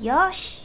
よし。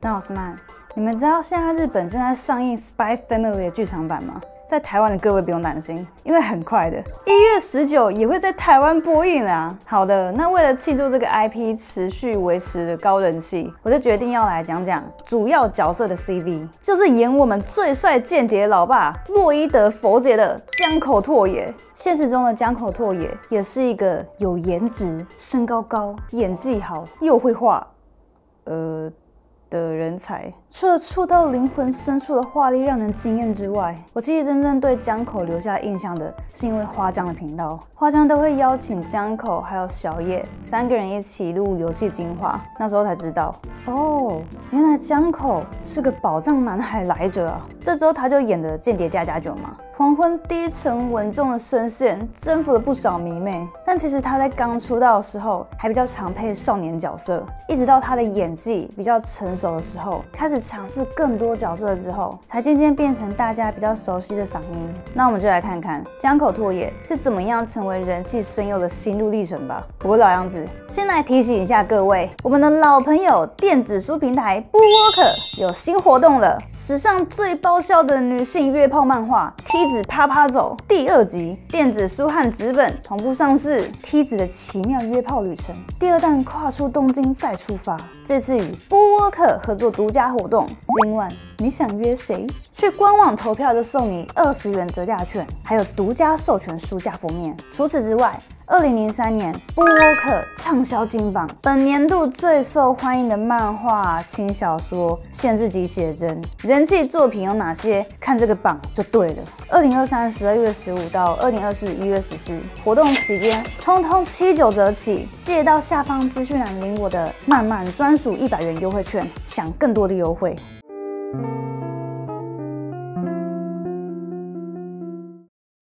邓老师们，你们知道现在日本正在上映《Spy Family》的剧场版吗？在台湾的各位不用担心，因为很快的，一月十九也会在台湾播映啦。好的，那为了庆祝这个 IP 持续维持的高人气，我就决定要来讲讲主要角色的 CV，就是演我们最帅间谍老爸洛伊德·佛杰的江口拓也。现实中的江口拓也也是一个有颜值、身高高、演技好又会画，呃。的人才，除了触到灵魂深处的画力让人惊艳之外，我其实真正对江口留下印象的是因为花江的频道，花江都会邀请江口还有小叶三个人一起录游戏精华，那时候才知道，哦，原来江口是个宝藏男孩来着啊！这周他就演的间谍加加酒嘛。黄昏低沉稳重的声线征服了不少迷妹，但其实他在刚出道的时候还比较常配少年角色，一直到他的演技比较成熟的时候，开始尝试更多角色之后，才渐渐变成大家比较熟悉的嗓音。那我们就来看看江口拓也是怎么样成为人气声优的心路历程吧。不过老样子，先来提醒一下各位，我们的老朋友电子书平台 b o o k 有新活动了，史上最爆笑的女性约炮漫画《梯子啪啪走》第二集，电子书和纸本同步上市，《梯子的奇妙约炮旅程》第二弹跨出东京再出发，这次与波沃合作独家活动，今晚你想约谁？去官网投票就送你二十元折价券，还有独家授权书架封面。除此之外，二零零三年波沃克畅销金榜，本年度最受欢迎的漫画轻小说限制级写真，人气作品有哪些？看这个榜就对了。二零二三十二月十五到二零二四一月十四活动期间，通通七九折起，记得到下方资讯栏领我的漫漫专属一百元优惠券，享更多的优惠。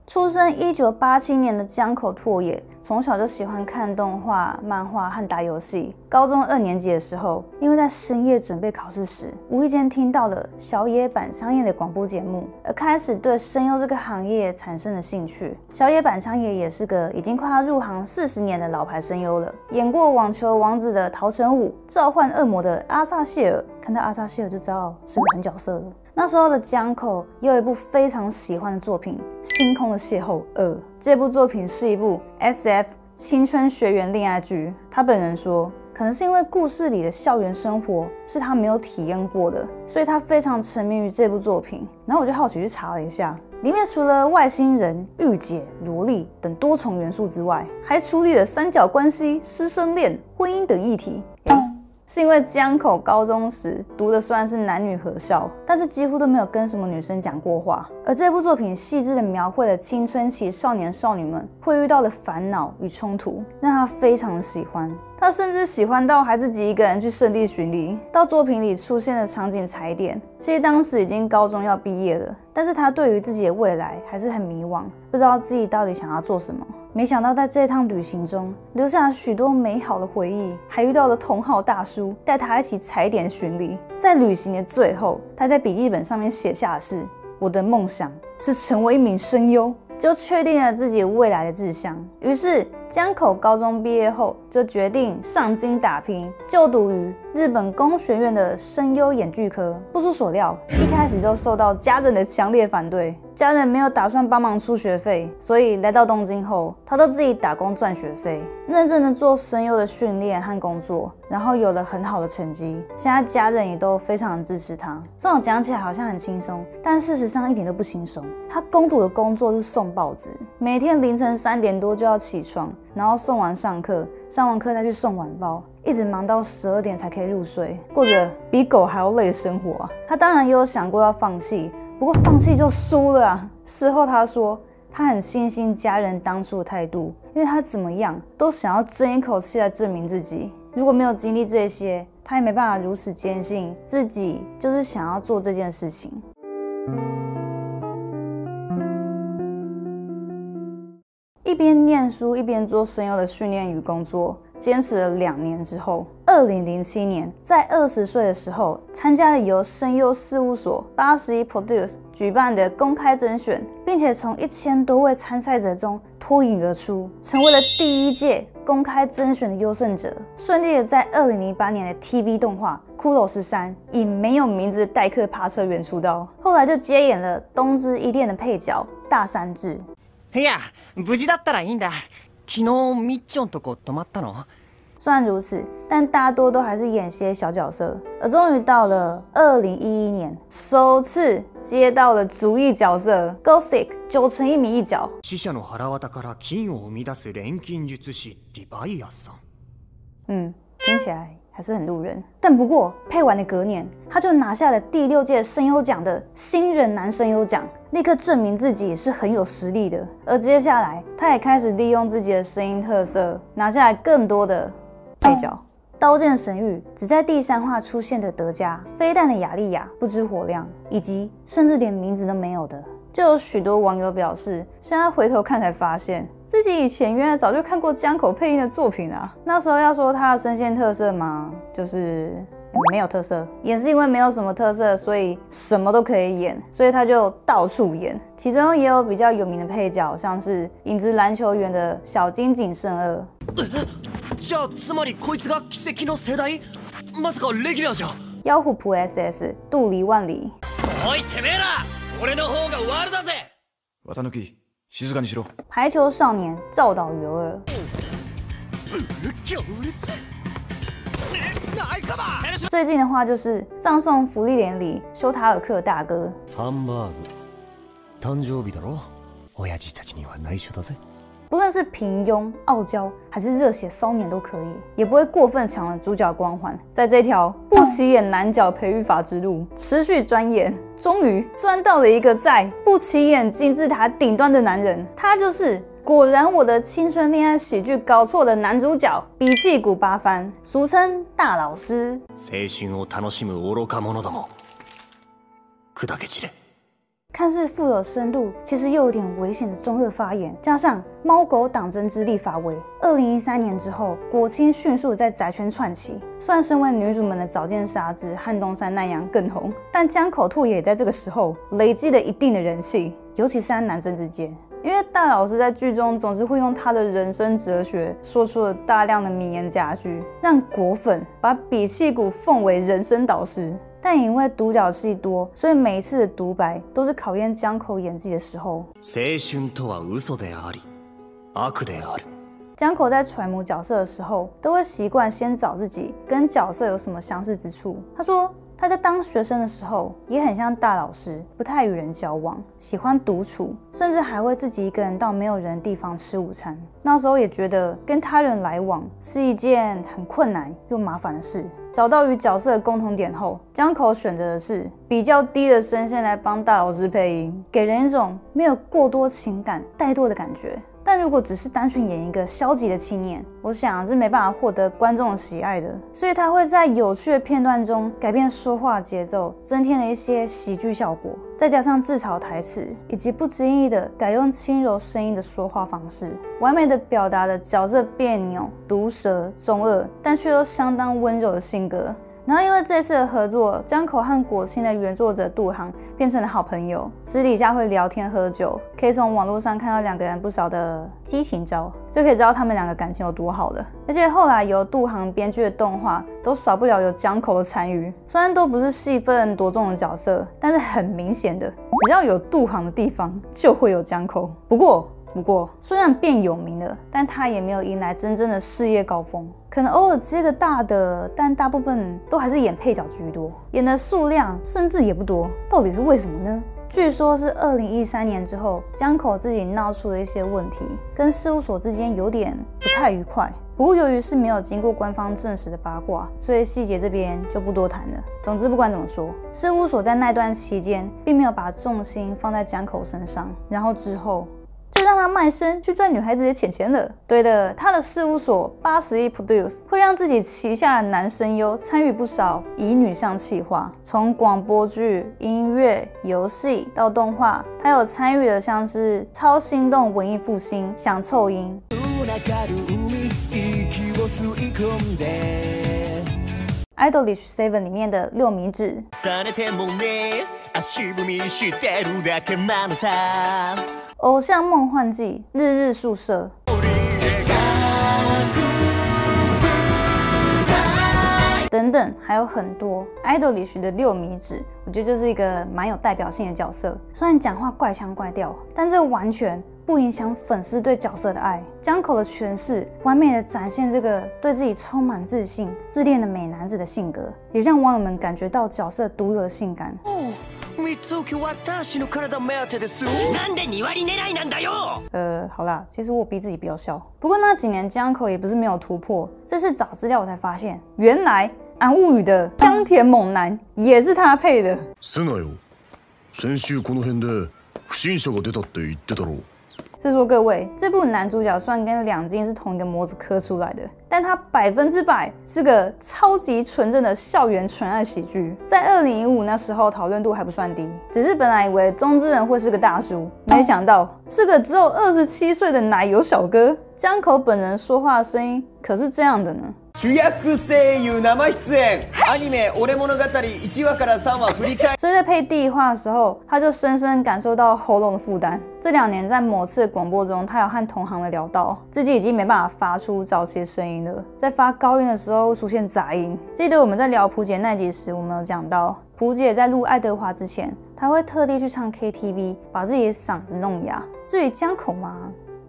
出生一九八七年的江口拓也，从小就喜欢看动画、漫画和打游戏。高中二年级的时候，因为在深夜准备考试时，无意间听到了小野坂昌也的广播节目，而开始对声优这个行业产生了兴趣。小野坂昌也也是个已经快要入行四十年的老牌声优了，演过《网球王子》的桃城武、召唤恶魔的阿萨谢尔，看到阿萨谢尔就知道是个狠角色了。那时候的江口有一部非常喜欢的作品《星空的邂逅二》。这部作品是一部 S.F 青春学园恋爱剧。他本人说，可能是因为故事里的校园生活是他没有体验过的，所以他非常沉迷于这部作品。然后我就好奇去查了一下，里面除了外星人、御姐、萝莉等多重元素之外，还处理了三角关系、师生恋、婚姻等议题。是因为江口高中时读的虽然是男女合校，但是几乎都没有跟什么女生讲过话。而这部作品细致的描绘了青春期少年少女们会遇到的烦恼与冲突，让他非常喜欢。他甚至喜欢到还自己一个人去圣地巡礼。到作品里出现的场景踩点，其实当时已经高中要毕业了，但是他对于自己的未来还是很迷惘，不知道自己到底想要做什么。没想到在这趟旅行中，留下了许多美好的回忆，还遇到了同好大叔，带他一起踩点巡礼。在旅行的最后，他在笔记本上面写下的是：“我的梦想是成为一名声优。”就确定了自己未来的志向。于是江口高中毕业后，就决定上京打拼，就读于日本工学院的声优演剧科。不出所料，一开始就受到家人的强烈反对。家人没有打算帮忙出学费，所以来到东京后，他都自己打工赚学费，认真的做声优的训练和工作，然后有了很好的成绩。现在家人也都非常支持他。这种讲起来好像很轻松，但事实上一点都不轻松。他攻读的工作是送报纸，每天凌晨三点多就要起床，然后送完上课，上完课再去送晚报，一直忙到十二点才可以入睡，过着比狗还要累的生活啊！他当然也有想过要放弃。不过放弃就输了啊！事后他说，他很庆幸家人当初的态度，因为他怎么样都想要争一口气来证明自己。如果没有经历这些，他也没办法如此坚信自己就是想要做这件事情。一边念书一边做声优的训练与工作。坚持了两年之后，二零零七年，在二十岁的时候，参加了由声优事务所八十一 Produce 举办的公开甄选，并且从一千多位参赛者中脱颖而出，成为了第一届 公开甄选的优胜者，顺利的在二零零八年的 TV 动画《骷髅十三》以没有名字的代客趴车员出道，后来就接演了《东芝一店》的配角大山治。いや、無事だったらいいんだ。昨日みっちょんとこ泊まったの？ 虽然如此，但大多都还是演些小角色。而终于到了二零一一年，首次接到了主役角色 Gothic 九成一米一角。死者の腹渡から金を生み出す錬金術師リヴァイアさん。嗯，听起来还是很路人。但不过配完的隔年，他就拿下了第六届声优奖的新人男声优奖，立刻证明自己是很有实力的。而接下来，他也开始利用自己的声音特色，拿下来更多的。 配角，《刀剑神域》只在第三话出现的德加，飞弹的雅利亚不知火亮，以及甚至连名字都没有的，就有许多网友表示，现在回头看才发现，自己以前原来早就看过江口配音的作品啊。那时候要说他的声线特色嘛，就是没有特色，也是因为没有什么特色，所以什么都可以演，所以他就到处演。其中也有比较有名的配角，像是影子篮球员的小金井胜二。じゃあつまりこいつが奇跡の世代まさかレギュラーじゃ妖虎扑 SS 杜离万里おいてめえら俺の方がワールだぜ綿貫静かにしろ排球少年赵岛游二 最近的话就是葬送福利连里修塔尔克大哥ハンバーグ誕生日だろ親父たちには内緒だぜ不论是平庸、傲娇，还是热血骚年，都可以，也不会过分抢了主角光环。在这条不起眼男角培育法之路，持续钻研，终于钻到了一个在不起眼金字塔顶端的男人。他就是 果然我的青春恋爱喜剧搞错的男主角——比气谷八番，俗称大老师。青春を楽しむ愚か者ども、砕け散れ。看似富有深度，其实又有点危险的中二发言，加上猫狗党争之力发威。二零一三年之后，果青迅速在宅圈窜起，虽然身为女主们的早见沙织、汉东山奈阳更红，但江口拓也在这个时候累积了一定的人气，尤其是在男生之间。 因为大老师在剧中总是会用他的人生哲学，说出了大量的名言佳句，让果粉把比气谷奉为人生导师。但因为独角戏多，所以每一次的独白都是考验江口演技的时候。青春とは嘘であり、悪である。江口在揣摩角色的时候，都会习惯先找自己跟角色有什么相似之处。他说。 他在当学生的时候也很像大老师，不太与人交往，喜欢独处，甚至还会自己一个人到没有人的地方吃午餐。那时候也觉得跟他人来往是一件很困难又麻烦的事。找到与角色的共同点后，江口选择的是比较低的声线来帮大老师配音，给人一种没有过多情感怠惰的感觉。但如果只是单纯演一个消极的青年，我想是没办法获得观众喜爱的。所以他会在有趣的片段中改变说话节奏，增添了一些喜剧效果，再加上自嘲台词，以及不经意的改用轻柔声音的说话方式，完美的表达了角色别扭、毒舌、中二，但却又相当温柔的性格。然后因为这次的合作，江口和果青的原作者杜航变成了好朋友，私底下会聊天喝酒，可以从网络上看到两个人不少的激情照，就可以知道他们两个感情有多好了。而且后来由杜航编剧的动画都少不了有江口的参与，虽然都不是戏份多重的角色，但是很明显的，只要有杜航的地方就会有江口。不过。不过，虽然变有名了，但他也没有迎来真正的事业高峰。可能偶尔接个大的，但大部分都还是演配角居多，演的数量甚至也不多。到底是为什么呢？据说是二零一三年之后，江口自己闹出了一些问题，跟事务所之间有点不太愉快。不过由于是没有经过官方证实的八卦，所以细节这边就不多谈了。总之，不管怎么说，事务所在那段期间并没有把重心放在江口身上，然后之后。就让他卖身去赚女孩子的钱钱了。对的，他的事务所八十亿 Produce 会让自己旗下的男声优参与不少以女向企划，从广播剧、音乐、游戏到动画，他有参与的像是超心动、文艺复兴、想凑音。Idolish Seven 里面的六明治。偶像梦幻季，日日宿舍。等等，还有很多 idolish 的六米指，我觉得就是一个蛮有代表性的角色。虽然讲话怪腔怪调，但这完全不影响粉丝对角色的爱。江口的诠释完美的展现这个对自己充满自信、自恋的美男子的性格，也让网友们感觉到角色独有的性感。つ置き私の体目当てですなんで2割狙いなんだよ呃，好啦，其实我逼自己不要笑。不过那几年江口也不是没有突破，这次找资料我才发现，原来《暗物语》的钢铁猛男也是他配的。すなよ先週この辺で不審者が出たって言ってたろ 是说各位，这部男主角虽然跟两金是同一个模子刻出来的，但他百分之百是个超级纯正的校园纯爱喜剧。在二零一五那时候讨论度还不算低，只是本来以为中之人会是个大叔，没想到是个只有二十七岁的奶油小哥。江口本人说话的声音可是这样的呢。主役声優生出演アニメ「俺物語」1話から3話振り返所以在配第一话的时候，他就深深感受到喉咙的负担。这两年在某次的广播中，他有和同行的聊到，自己已经没办法发出早期的声音了，在发高音的时候出现杂音。记得我们在聊蒲姐那集时，我们有讲到，蒲姐在录《爱德华》之前，她会特地去唱 KTV，把自己的嗓子弄哑。至于江口嘛，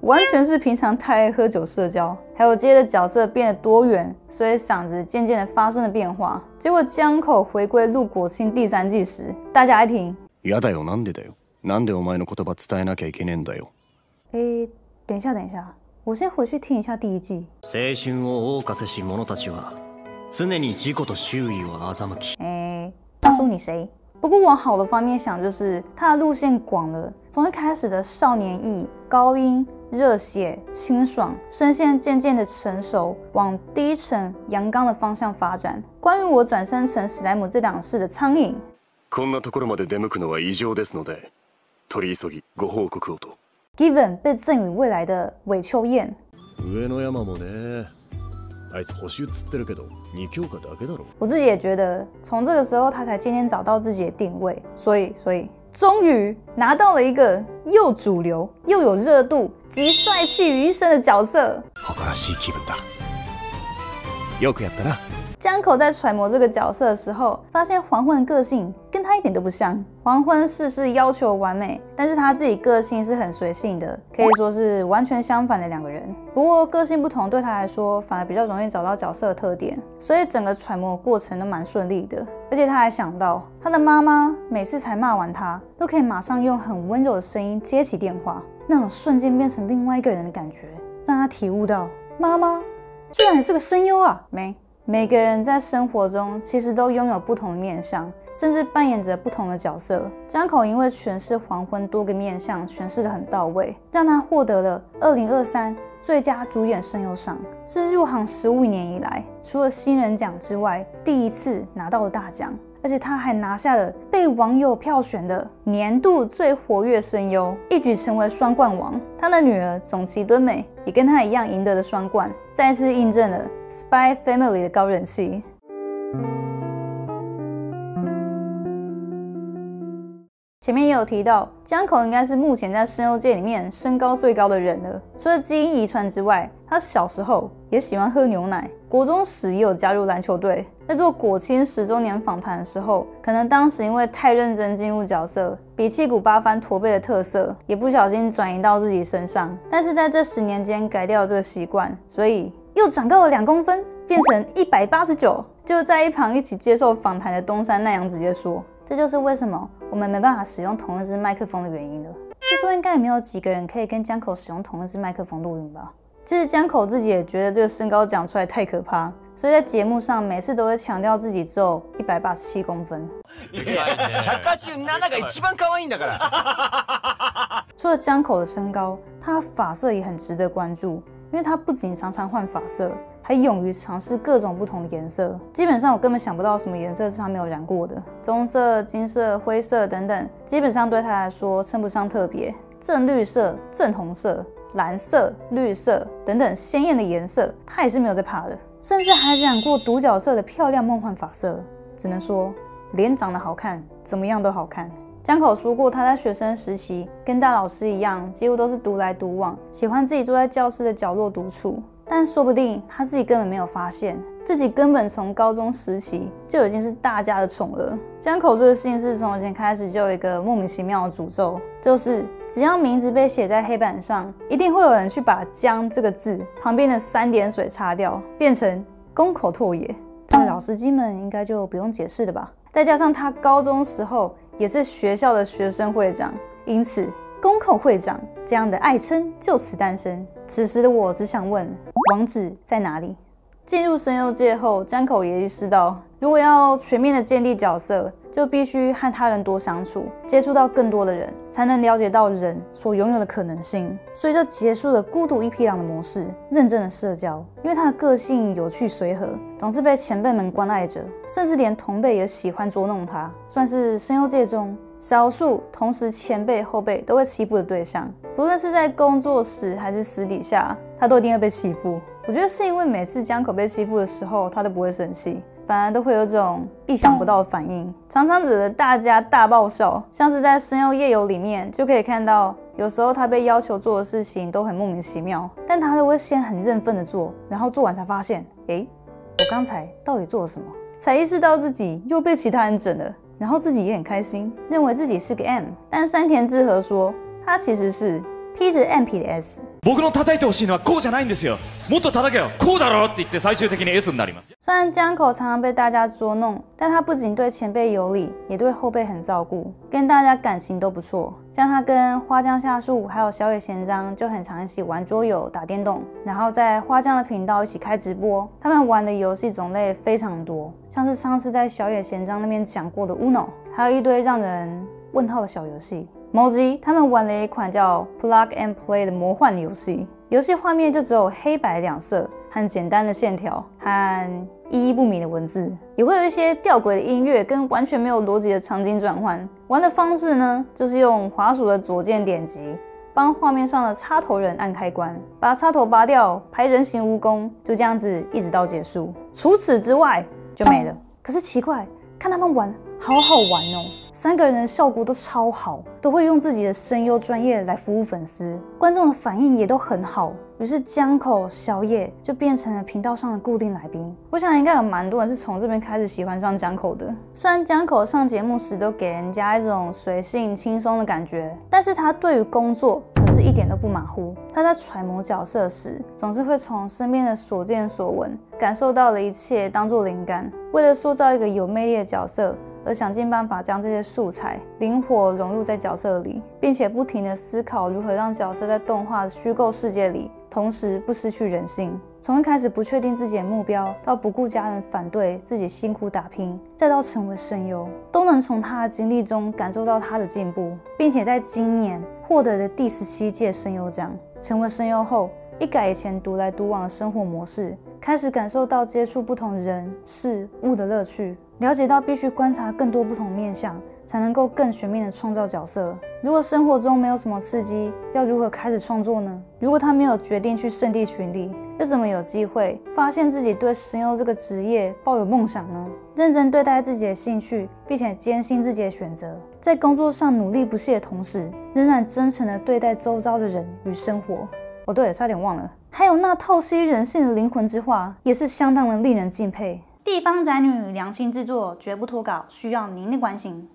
完全是平常太爱喝酒社交，还有接的角色变得多元，所以嗓子渐渐的发生了变化。结果江口回归录《国庆》第三季时，大家爱听。やだよなんでだよなんでお前の言葉伝えなきゃいけねえんだよ诶，等一下，等一下，我先回去听一下第一季。青春を謳歌せし者たちは常に自己と周囲を欺き诶，大叔你谁？不过往好的方面想，就是他的路线广了，从一开始的少年意、高音、 热血、清爽，声线渐渐的成熟，往低沉、阳刚的方向发展。关于我转生成史莱姆这档事的苍蝇，こんなところまで出向くのは異常ですので取り急ぎご報告をと Given 被赠予未来的韦秋燕，上野山もねあいつ星映ってるけど2教科だけだろ我自己也觉得，从这个时候他才渐渐找到自己的定位，所以，所以 终于拿到了一个又主流又有热度集帅气于一身的角色。誇らしい気分だよくやったな 江口在揣摩这个角色的时候，发现黄昏的个性跟他一点都不像。黄昏事事要求完美，但是他自己个性是很随性的，可以说是完全相反的两个人。不过个性不同，对他来说反而比较容易找到角色的特点，所以整个揣摩过程都蛮顺利的。而且他还想到，他的妈妈每次才骂完他，都可以马上用很温柔的声音接起电话，那种瞬间变成另外一个人的感觉，让他体悟到妈妈居然也是个声优啊！没。每个人在生活中其实都拥有不同的面相，甚至扮演着不同的角色。江口因为诠释黄昏多个面相诠释的很到位，让他获得了二零二三最佳主演声优赏，是入行十五年以来除了新人奖之外第一次拿到了大奖。而且他还拿下了被网友票选的年度最活跃声优，一举成为双冠王。他的女儿总崎敦美也跟他一样赢得了双冠，再次印证了《Spy Family》的高人气。前面也有提到，江口应该是目前在声优界里面身高最高的人了。除了基因遗传之外，他小时候也喜欢喝牛奶，国中时也有加入篮球队。在做果青十周年访谈的时候，可能当时因为太认真进入角色，比气骨八番驼背的特色也不小心转移到自己身上。但是在这十年间改掉了这个习惯，所以又长高了两公分，变成一百八十九。就在一旁一起接受访谈的东山奈阳直接说：“这就是为什么我们没办法使用同一支麦克风的原因了。”据说应该也没有几个人可以跟江口使用同一支麦克风录音吧。其实江口自己也觉得这个身高讲出来太可怕，所以在节目上每次都会强调自己只有一百八十七公分。187が一番可愛いんだから除了江口的身高，他的发色也很值得关注，因为他不仅常常换发色， 还勇于尝试各种不同的颜色。基本上我根本想不到什么颜色是他没有染过的，棕色、金色、灰色等等，基本上对他来说称不上特别。正绿色、正红色。蓝色、绿色等等鲜艳的颜色，他也是没有在怕的，甚至还染过独角色的漂亮梦幻发色。只能说，脸长得好看，怎么样都好看。江口说过，他在学生时期跟大老师一样，几乎都是独来独往，喜欢自己坐在教室的角落独处。但说不定他自己根本没有发现，自己根本从高中时期就已经是大家的宠儿。江口这个姓氏从以前开始就有一个莫名其妙的诅咒，就是只要名字被写在黑板上，一定会有人去把“江”这个字旁边的三点水擦掉，变成宫口拓也。这位老司机们应该就不用解释了吧？再加上他高中时候也是学校的学生会长，因此宫口会长这样的爱称就此诞生。此时的我只想问，网址在哪里？进入声优界后，江口也意识到，如果要全面的建立角色，就必须和他人多相处，接触到更多的人，才能了解到人所拥有的可能性。所以就结束了孤独一匹狼的模式，认真的社交。因为他的个性有趣随和，总是被前辈们关爱着，甚至连同辈也喜欢捉弄他，算是声优界中少数同时前辈后辈都会欺负的对象。不论是在工作室还是私底下，他都一定会被欺负。我觉得是因为每次江口被欺负的时候，他都不会生气，反而都会有种意想不到的反应，常常惹得大家大爆笑。像是在《声优夜游》里面就可以看到，有时候他被要求做的事情都很莫名其妙，但他都会先很认份的做，然后做完才发现，诶，我刚才到底做了什么？才意识到自己又被其他人整了，然后自己也很开心，认为自己是个 M。但山田智和说，他其实是 披着 M 皮的 S。僕の叩いてほしいのはこうじゃないんですよもっと叩けよこうだろって言って最終的に S になります虽然江口常常被大家捉弄，但他不仅对前辈有礼，也对后辈很照顾，跟大家感情都不错。像他跟花江夏树还有小野贤章就很常一起玩桌游、打电动，然后在花江的频道一起开直播。他们玩的游戏种类非常多，像是上次在小野贤章那边讲过的 Uno，还有一堆让人问号的小游戏。 某集他们玩了一款叫 Plug and Play 的魔幻游戏，游戏画面就只有黑白两色和简单的线条和意义不明的文字，也会有一些吊诡的音乐跟完全没有逻辑的场景转换。玩的方式呢，就是用滑鼠的左键点击，帮画面上的插头人按开关，把插头拔掉，排人形蜈蚣，就这样子一直到结束。除此之外就没了。可是奇怪，看他们玩。好好玩哦！三个人的效果都超好，都会用自己的声优专业来服务粉丝，观众的反应也都很好。于是江口、小野就变成了频道上的固定来宾。我想应该有蛮多人是从这边开始喜欢上江口的。虽然江口上节目时都给人家一种随性轻松的感觉，但是他对于工作可是一点都不马虎。他在揣摩角色时，总是会从身边的所见所闻，感受到的一切当做灵感，为了塑造一个有魅力的角色。而想尽办法将这些素材灵活融入在角色里，并且不停地思考如何让角色在动画的虚构世界里，同时不失去人性。从一开始不确定自己的目标，到不顾家人反对自己辛苦打拼，再到成为声优，都能从他的经历中感受到他的进步，并且在今年获得的第十七届声优奖。成为声优后，一改以前独来独往的生活模式，开始感受到接触不同人事物的乐趣。了解到必须观察更多不同面相，才能够更全面的创造角色。如果生活中没有什么刺激，要如何开始创作呢？如果他没有决定去圣地巡礼，又怎么有机会发现自己对声优这个职业抱有梦想呢？认真对待自己的兴趣，并且坚信自己的选择，在工作上努力不懈的同时，仍然真诚的对待周遭的人与生活。哦，对了，差点忘了，还有那透析人性的灵魂之话，也是相当的令人敬佩。地方宅女良心制作，绝不脱稿，需要您的关心。